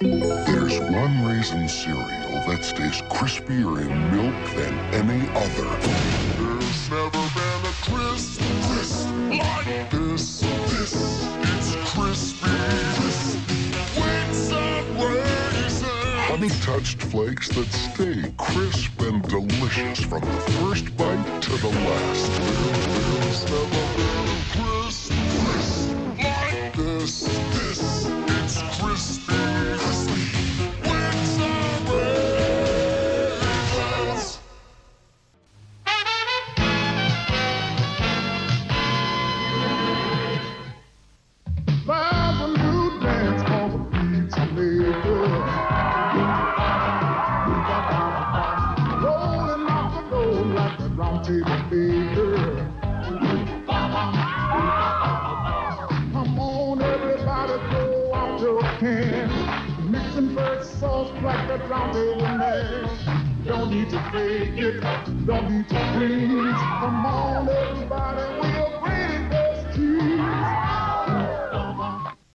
There's one raisin cereal that stays crispier in milk than any other. There's never been a crisp, crisp like this. This it's crispy. Wings and raisin. Honey touched flakes that stay crisp and delicious from the first bite to the last. Table baker. Come on, everybody, throw out your can. Mixing first sauce like that round table man. Don't need to fake it, don't need to freeze. Come on, everybody,